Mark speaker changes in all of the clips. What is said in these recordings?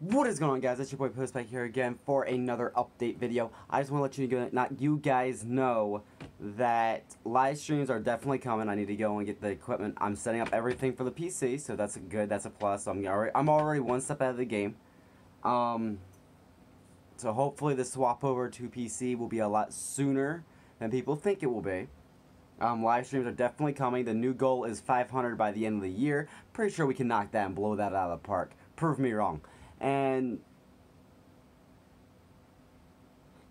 Speaker 1: What is going on guys, it's your boy PostStorm here again for another update video. I just want to let you not you guys know that live streams are definitely coming. I need to go and get the equipment. I'm setting up everything for the PC, so that's a good, that's a plus. I'm already, I'm already one step out of the game. Um, so hopefully the swap over to PC will be a lot sooner than people think it will be. Um, live streams are definitely coming. The new goal is 500 by the end of the year. Pretty sure we can knock that and blow that out of the park. Prove me wrong. And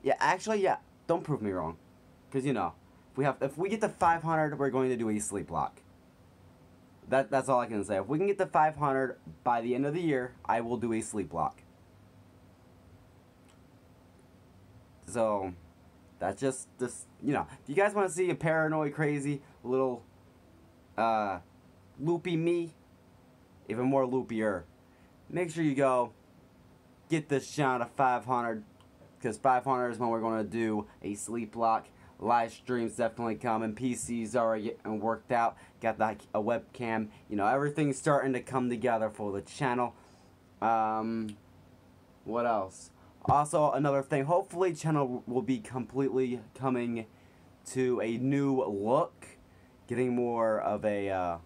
Speaker 1: yeah, actually, yeah, don't prove me wrong, because you know, if we have if we get to 500, we're going to do a sleep lock. That that's all I can say. If we can get to 500 by the end of the year, I will do a sleep lock. So, that's just this. You know, if you guys want to see a paranoid, crazy little, uh, loopy me, even more loopier make sure you go get this channel to 500 because 500 is when we're going to do a sleep lock. Live streams definitely coming. Pcs already getting worked out. Got the, a webcam. You know everything's starting to come together for the channel. Um what else? Also another thing hopefully channel will be completely coming to a new look. Getting more of a uh,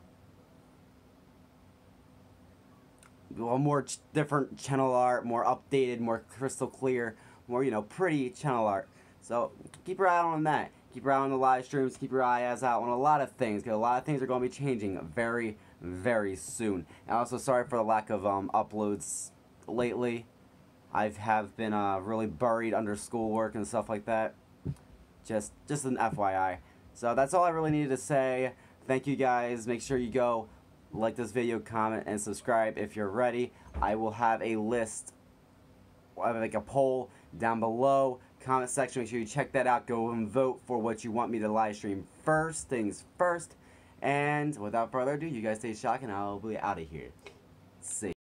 Speaker 1: well, more ch different channel art, more updated, more crystal clear, more, you know, pretty channel art. So keep your eye on that. Keep your eye on the live streams. Keep your eyes out on a lot of things because a lot of things are going to be changing very, very soon. And also, sorry for the lack of um, uploads lately. I have been uh, really buried under schoolwork and stuff like that. Just, just an FYI. So that's all I really needed to say. Thank you guys. Make sure you go like this video, comment, and subscribe if you're ready. I will have a list, I like a poll down below. Comment section, make sure you check that out. Go and vote for what you want me to live stream first things first. And without further ado, you guys stay shocked and I'll be out of here. See.